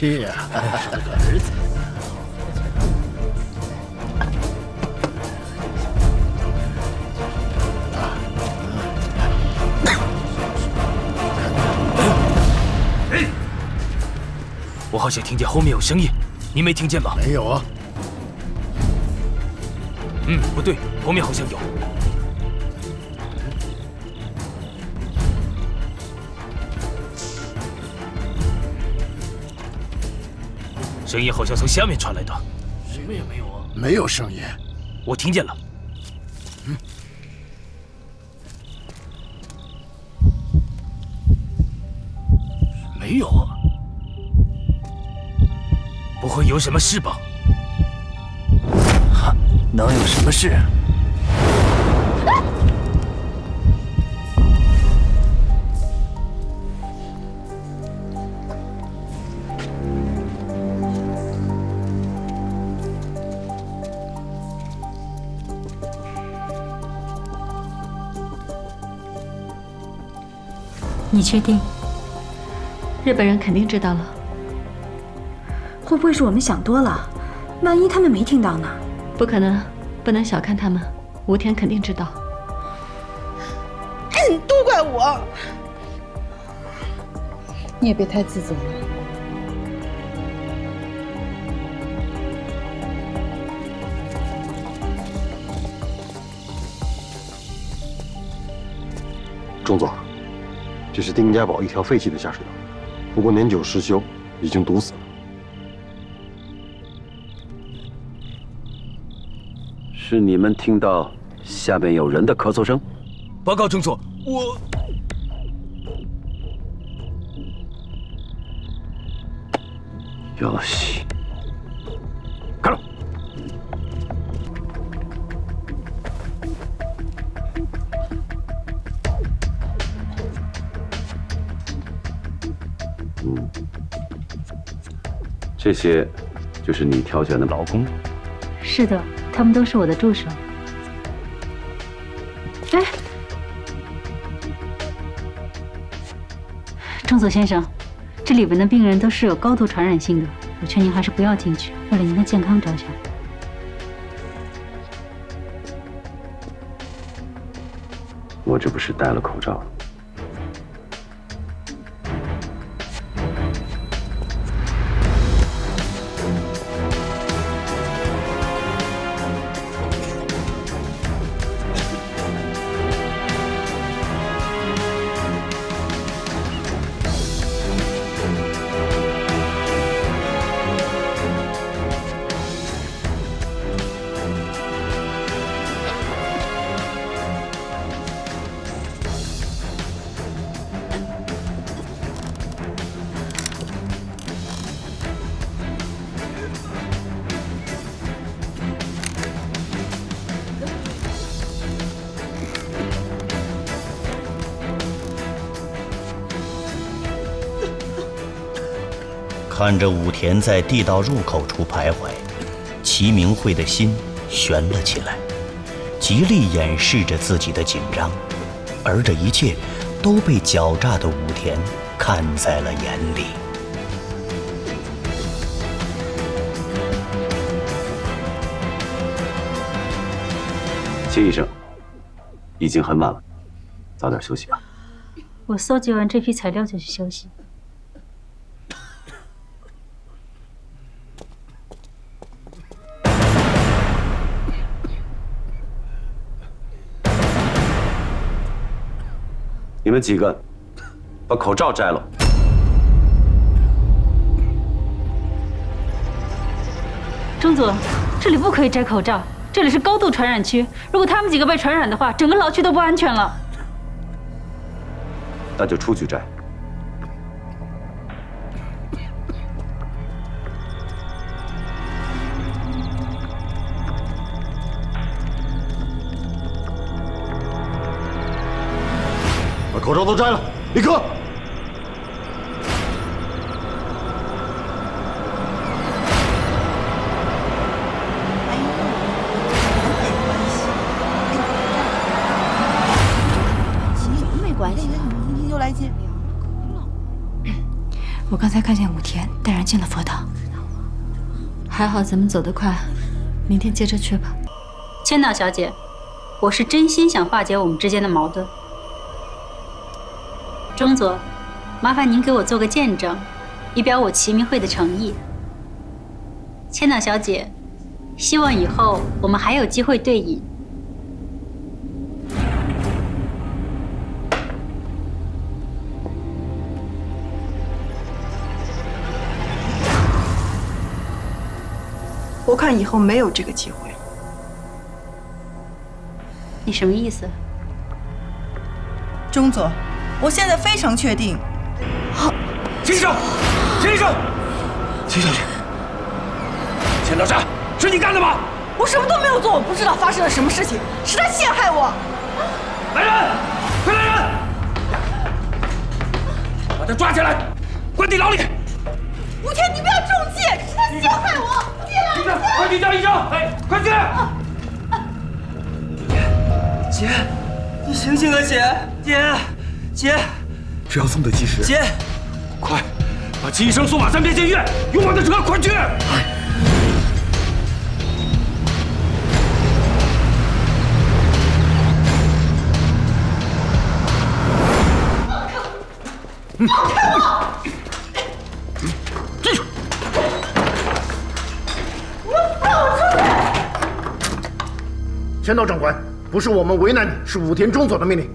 气呀！是个儿子。我好像听见后面有声音，你没听见吗？没有啊。嗯，不对，后面好像有。声音好像从下面传来的，什么也没有啊，没有声音，我听见了。嗯，没有啊，不会有什么事吧？哈，能有什么事？你确定？日本人肯定知道了。会不会是我们想多了？万一他们没听到呢？不可能，不能小看他们。吴天肯定知道。都怪我！你也别太自责了。钟总。这是丁家堡一条废弃的下水道，不过年久失修，已经堵死了。是你们听到下面有人的咳嗽声？报告中佐，我有戏。这些就是你挑选的劳工。是的，他们都是我的助手。哎，中佐先生，这里边的病人都是有高度传染性的，我劝您还是不要进去，为了您的健康着想。我这不是戴了口罩。看着武田在地道入口处徘徊，齐明慧的心悬了起来，极力掩饰着自己的紧张，而这一切都被狡诈的武田看在了眼里。谢医生，已经很晚了，早点休息吧。我搜集完这批材料就去休息。你们几个把口罩摘了。中佐，这里不可以摘口罩，这里是高度传染区。如果他们几个被传染的话，整个牢区都不安全了。那就出去摘。口罩都摘了，立刻！没关系，没关系，你就来接。我刚才。才看见武田带人进了佛堂。还好咱们走得快，明天接着去吧。千岛小姐，我是真心想化解我们之间的矛盾。中佐，麻烦您给我做个见证，以表我齐明会的诚意。千岛小姐，希望以后我们还有机会对饮。我看以后没有这个机会。你什么意思？中佐，我现在非常确定。好秦医生，秦医生，秦小姐，千岛山是你干的吗？我什么都没有做，我不知道发生了什么事情，是他陷害我。来人，快来人，把他抓起来，关进牢里。吴天，你不要中计，是他陷害我。医生，快去叫医生！哎，快去！姐，你醒醒啊，姐！姐，姐，只要送得及时。姐，快，把齐医生送往三边县医院，用我的车，快去！千岛长官，不是我们为难你，是武田中佐的命令。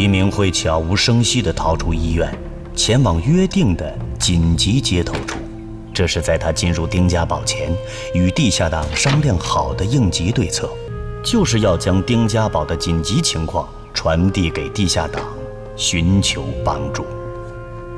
黎明会悄无声息地逃出医院，前往约定的紧急接头处。这是在他进入丁家堡前，与地下党商量好的应急对策，就是要将丁家堡的紧急情况传递给地下党，寻求帮助。